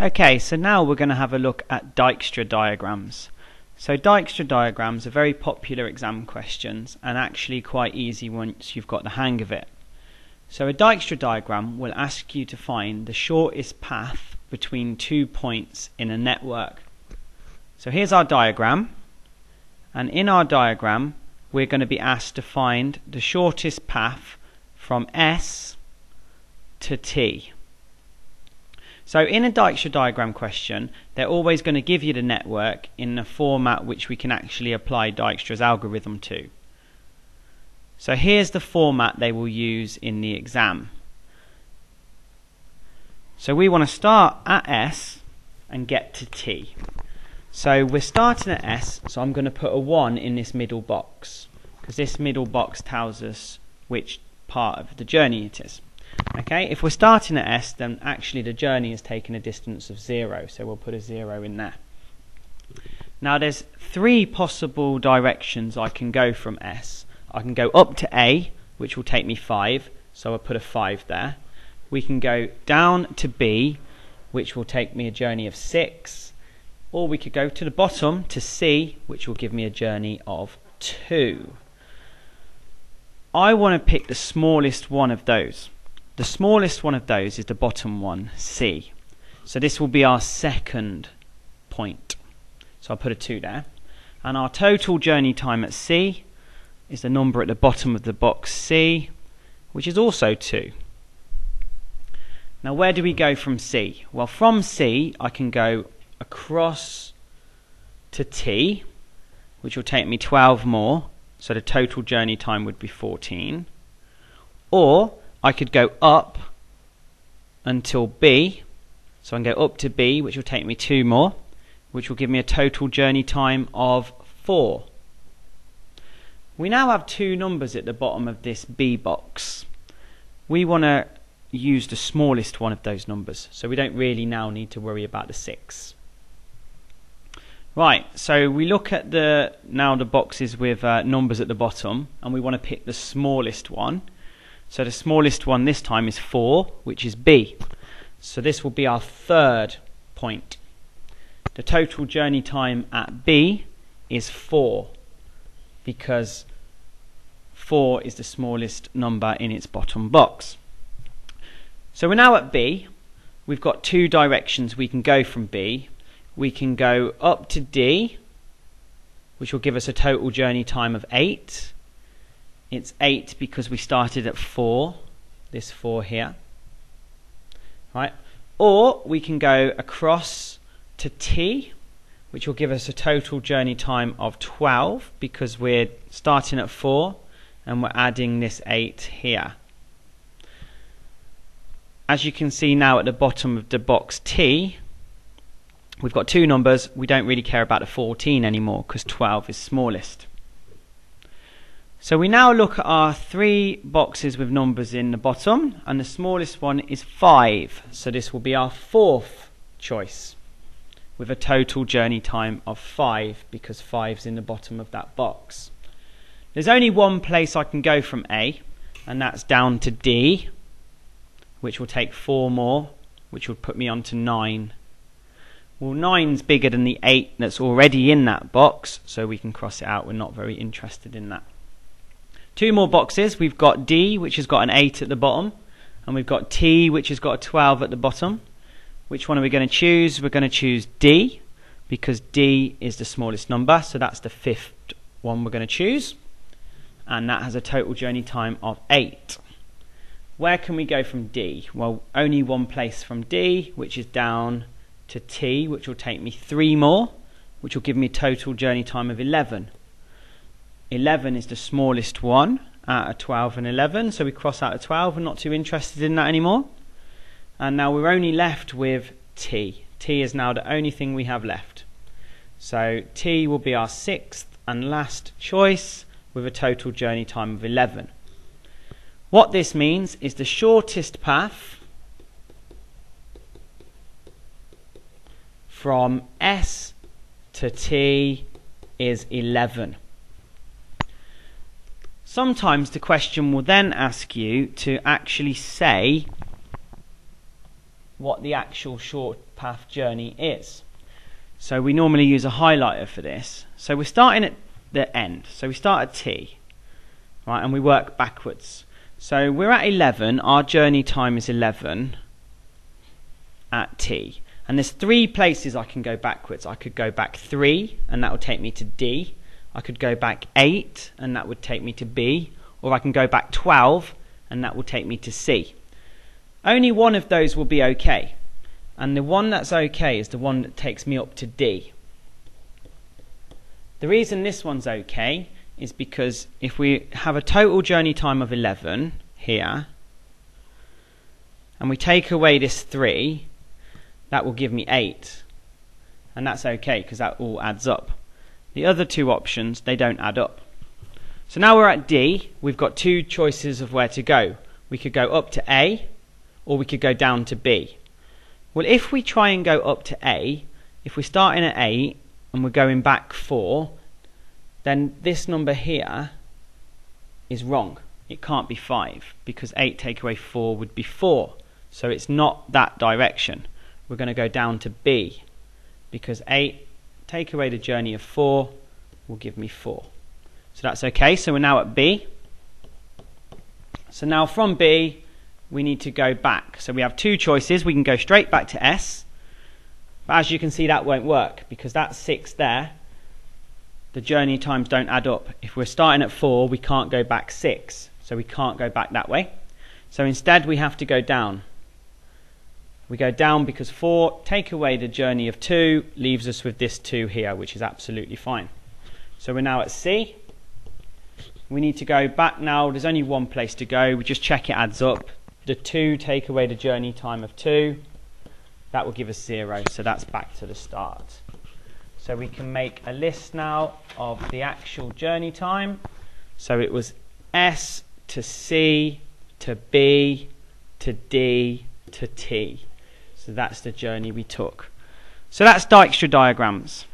Okay, so now we're going to have a look at Dijkstra diagrams. So Dijkstra diagrams are very popular exam questions and actually quite easy once you've got the hang of it. So a Dijkstra diagram will ask you to find the shortest path between two points in a network. So here's our diagram and in our diagram we're going to be asked to find the shortest path from S to T. So in a Dijkstra diagram question, they're always going to give you the network in a format which we can actually apply Dijkstra's algorithm to. So here's the format they will use in the exam. So we want to start at S and get to T. So we're starting at S, so I'm going to put a 1 in this middle box, because this middle box tells us which part of the journey it is. Okay, if we're starting at S, then actually the journey is taking a distance of 0, so we'll put a 0 in there. Now there's three possible directions I can go from S. I can go up to A, which will take me 5, so I'll put a 5 there. We can go down to B, which will take me a journey of 6. Or we could go to the bottom to C, which will give me a journey of 2. I want to pick the smallest one of those. The smallest one of those is the bottom one, C. So this will be our second point. So I'll put a 2 there. And our total journey time at C is the number at the bottom of the box C, which is also 2. Now where do we go from C? Well from C I can go across to T, which will take me 12 more, so the total journey time would be 14. Or I could go up until B. So I can go up to B, which will take me two more, which will give me a total journey time of four. We now have two numbers at the bottom of this B box. We want to use the smallest one of those numbers, so we don't really now need to worry about the six. Right, so we look at the now the boxes with uh, numbers at the bottom, and we want to pick the smallest one. So the smallest one this time is 4, which is B. So this will be our third point. The total journey time at B is 4 because 4 is the smallest number in its bottom box. So we're now at B. We've got two directions we can go from B. We can go up to D, which will give us a total journey time of 8 it's 8 because we started at 4, this 4 here. Right? Or we can go across to T, which will give us a total journey time of 12 because we're starting at 4 and we're adding this 8 here. As you can see now at the bottom of the box T, we've got two numbers. We don't really care about the 14 anymore because 12 is smallest. So we now look at our three boxes with numbers in the bottom, and the smallest one is 5. So this will be our fourth choice, with a total journey time of 5, because 5 is in the bottom of that box. There's only one place I can go from A, and that's down to D, which will take 4 more, which will put me on to 9. Well, 9's bigger than the 8 that's already in that box, so we can cross it out. We're not very interested in that. Two more boxes. We've got D, which has got an 8 at the bottom, and we've got T, which has got a 12 at the bottom. Which one are we going to choose? We're going to choose D, because D is the smallest number, so that's the fifth one we're going to choose. And that has a total journey time of 8. Where can we go from D? Well, only one place from D, which is down to T, which will take me three more, which will give me a total journey time of 11. 11 is the smallest one out of 12 and 11, so we cross out a 12. We're not too interested in that anymore. And now we're only left with T. T is now the only thing we have left. So T will be our sixth and last choice with a total journey time of 11. What this means is the shortest path from S to T is 11. Sometimes the question will then ask you to actually say what the actual short path journey is. So we normally use a highlighter for this. So we're starting at the end. So we start at T, right, and we work backwards. So we're at 11, our journey time is 11 at T. And there's three places I can go backwards. I could go back 3, and that will take me to D. I could go back 8, and that would take me to B. Or I can go back 12, and that will take me to C. Only one of those will be okay. And the one that's okay is the one that takes me up to D. The reason this one's okay is because if we have a total journey time of 11 here, and we take away this 3, that will give me 8. And that's okay because that all adds up. The other two options, they don't add up. So now we're at D, we've got two choices of where to go. We could go up to A, or we could go down to B. Well, if we try and go up to A, if we're starting at 8 and we're going back 4, then this number here is wrong. It can't be 5 because 8 take away 4 would be 4. So it's not that direction. We're going to go down to B because 8 take away the journey of 4 will give me 4. So that's okay. So we're now at B. So now from B, we need to go back. So we have two choices. We can go straight back to S, but as you can see, that won't work because that's 6 there. The journey times don't add up. If we're starting at 4, we can't go back 6, so we can't go back that way. So instead, we have to go down. We go down because 4, take away the journey of 2, leaves us with this 2 here, which is absolutely fine. So we're now at C. We need to go back now. There's only one place to go. We just check it adds up the 2 take away the journey time of 2 that will give us 0 so that's back to the start so we can make a list now of the actual journey time so it was S to C to B to D to T so that's the journey we took. So that's Dijkstra diagrams